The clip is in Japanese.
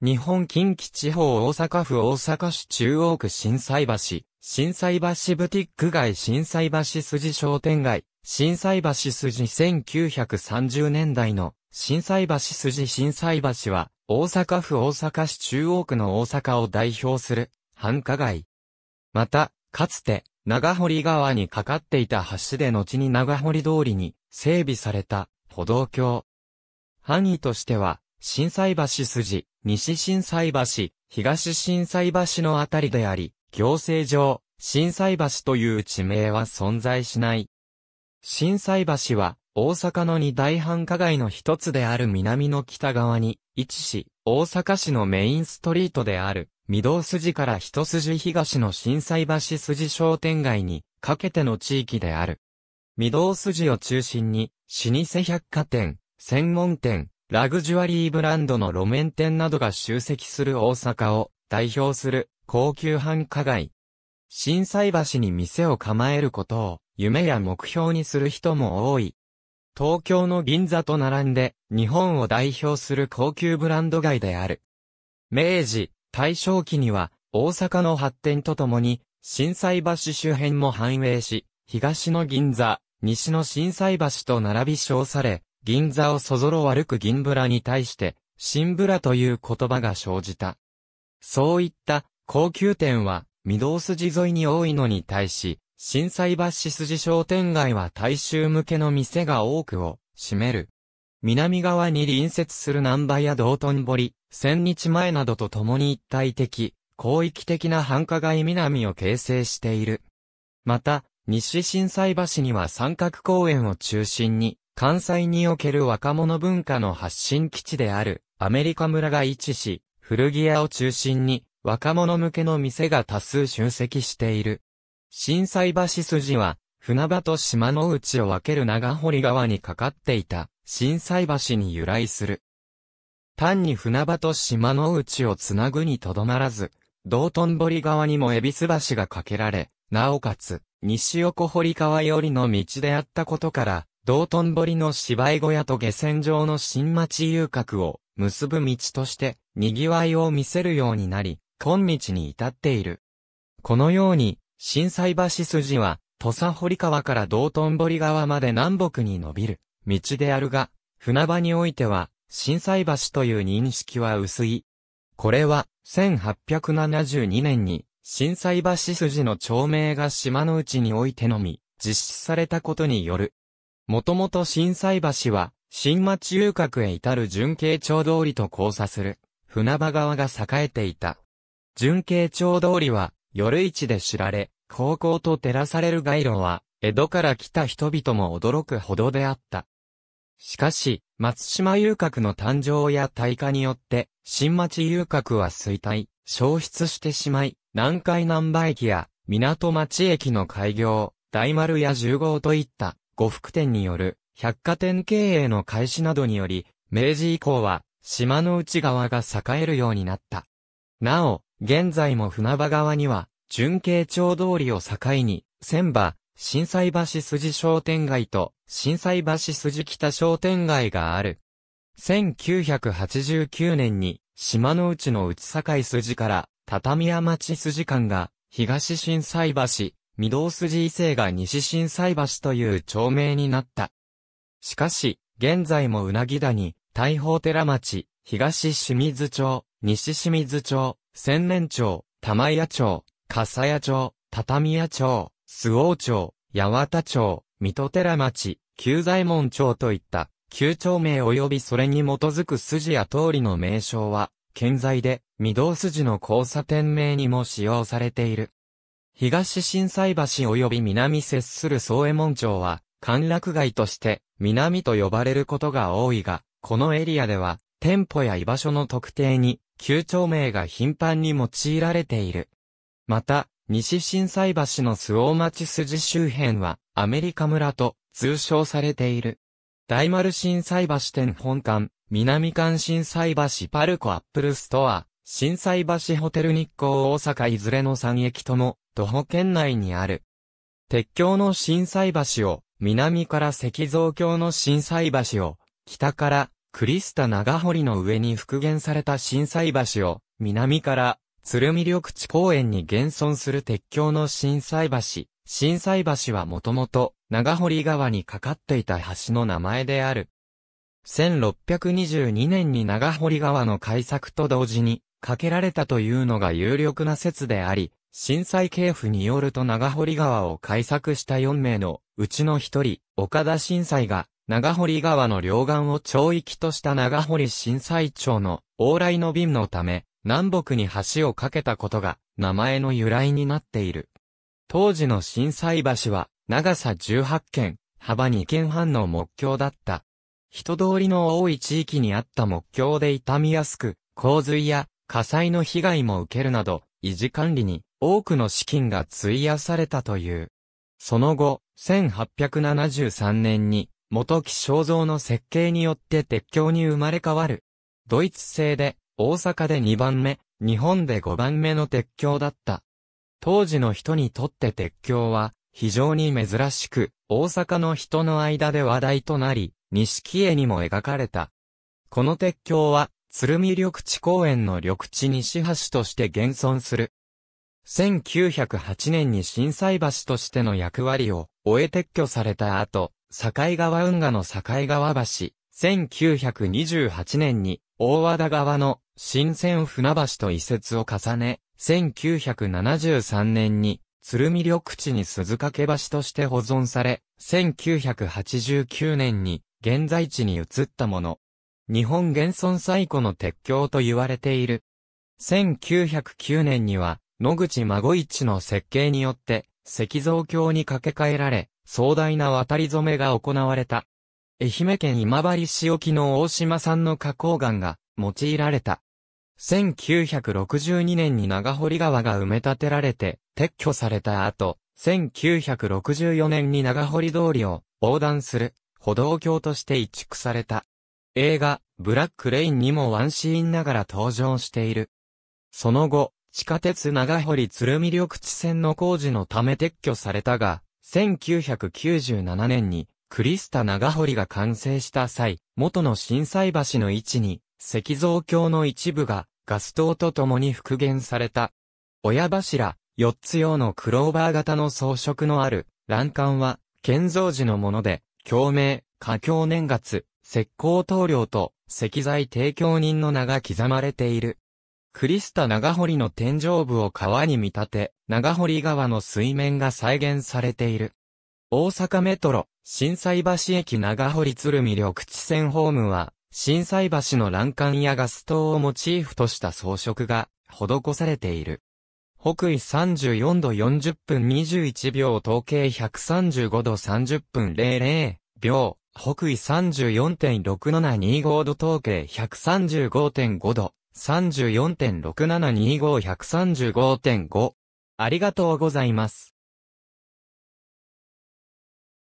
日本近畿地方大阪府大阪市中央区震災橋、震災橋ブティック街震災橋筋商店街、震災橋筋1930年代の震災橋筋震災橋は大阪府大阪市中央区の大阪を代表する繁華街。また、かつて長堀川にかかっていた橋で後に長堀通りに整備された歩道橋。範囲としては、震災橋筋、西震災橋、東震災橋のあたりであり、行政上、震災橋という地名は存在しない。震災橋は、大阪の二大繁華街の一つである南の北側に位置し、大阪市のメインストリートである、御堂筋から一筋東の震災橋筋商店街にかけての地域である。御堂筋を中心に、老舗百貨店、専門店、ラグジュアリーブランドの路面店などが集積する大阪を代表する高級繁華街。震災橋に店を構えることを夢や目標にする人も多い。東京の銀座と並んで日本を代表する高級ブランド街である。明治、大正期には大阪の発展とともに震災橋周辺も繁栄し、東の銀座、西の震災橋と並び称され、銀座をそぞろ歩く銀ブラに対して、新ブラという言葉が生じた。そういった高級店は、御堂筋沿いに多いのに対し、震災橋筋商店街は大衆向けの店が多くを占める。南側に隣接する南波や道頓堀、千日前などと共に一体的、広域的な繁華街南を形成している。また、西震災橋には三角公園を中心に、関西における若者文化の発信基地であるアメリカ村が位置し、古着屋を中心に若者向けの店が多数集積している。震災橋筋は船場と島の内を分ける長堀川にかかっていた震災橋に由来する。単に船場と島の内をつなぐにとどまらず、道頓堀川にも恵比寿橋が架けられ、なおかつ、西横堀川よりの道であったことから、道頓堀の芝居小屋と下船場の新町遊郭を結ぶ道として賑わいを見せるようになり、今日に至っている。このように、震災橋筋は、土佐堀川から道頓堀川まで南北に伸びる道であるが、船場においては、震災橋という認識は薄い。これは、1872年に、震災橋筋の町名が島の内においてのみ、実施されたことによる。もともと震災橋は、新町遊郭へ至る純慶町通りと交差する、船場川が栄えていた。純慶町通りは、夜市で知られ、高校と照らされる街路は、江戸から来た人々も驚くほどであった。しかし、松島遊郭の誕生や大化によって、新町遊郭は衰退、消失してしまい、南海南波駅や港町駅の開業、大丸や十号といった呉服店による百貨店経営の開始などにより、明治以降は島の内側が栄えるようになった。なお、現在も船場側には、純慶町通りを境に、千葉、震災橋筋商店街と、震災橋筋北商店街がある。1989年に、島の内の内境筋から、畳屋町筋間が、東震災橋、御堂筋異性が西震災橋という町名になった。しかし、現在もうなぎ谷、大宝寺町、東清水町、西清水町、千年町、玉屋町、笠谷町、畳屋町、周王町、八幡町、水戸寺町、旧左衛門町といった旧町名及びそれに基づく筋や通りの名称は、健在で、御堂筋の交差点名にも使用されている。東震災橋及び南接する総右衛門町は、歓楽街として南と呼ばれることが多いが、このエリアでは、店舗や居場所の特定に、旧町名が頻繁に用いられている。また、西震災橋の周防町筋周辺は、アメリカ村と通称されている。大丸震災橋店本館、南館震災橋パルコアップルストア、震災橋ホテル日光大阪いずれの3駅とも、徒歩圏内にある。鉄橋の震災橋を、南から石造橋の震災橋を、北からクリスタ長堀の上に復元された震災橋を、南から、鶴見緑地公園に現存する鉄橋の震災橋。震災橋はもともと、長堀川にかかっていた橋の名前である。1622年に長堀川の開削と同時に、架けられたというのが有力な説であり、震災警府によると長堀川を開削した4名のうちの一人、岡田震災が長堀川の両岸を町域とした長堀震災町の往来の便のため、南北に橋を架けたことが名前の由来になっている。当時の震災橋は長さ18軒、幅2軒半の木橋だった。人通りの多い地域にあった木橋で傷みやすく、洪水や火災の被害も受けるなど、維持管理に多くの資金が費やされたという。その後、1873年に元木正造の設計によって鉄橋に生まれ変わる。ドイツ製で、大阪で2番目、日本で5番目の鉄橋だった。当時の人にとって鉄橋は、非常に珍しく、大阪の人の間で話題となり、錦絵にも描かれた。この鉄橋は、鶴見緑地公園の緑地西橋として現存する。1908年に震災橋としての役割を終え撤去された後、境川運河の境川橋、1928年に大和田川の新鮮船橋と移設を重ね、1973年に鶴見緑地に鈴掛橋として保存され、1989年に現在地に移ったもの。日本現存最古の鉄橋と言われている。1909年には野口孫一の設計によって石像橋に架け替えられ、壮大な渡り染めが行われた。愛媛県今治市沖の大島産の花崗岩が用いられた。1962年に長堀川が埋め立てられて撤去された後、1964年に長堀通りを横断する歩道橋として移築された。映画、ブラックレインにもワンシーンながら登場している。その後、地下鉄長堀鶴見緑地線の工事のため撤去されたが、1997年にクリスタ長堀が完成した際、元の震災橋の位置に石像橋の一部がガス灯と共に復元された。親柱、四つ用のクローバー型の装飾のある欄干は建造時のもので、共鳴、下橋年月、石膏棟梁と石材提供人の名が刻まれている。クリスタ長堀の天井部を川に見立て、長堀川の水面が再現されている。大阪メトロ、震災橋駅長堀鶴見緑地線ホームは、震災橋の欄干やガス灯をモチーフとした装飾が施されている。北緯34度40分21秒統計135度30分00秒、北緯34.6725度統計135.5度34.6725-135.5。ありがとうございます。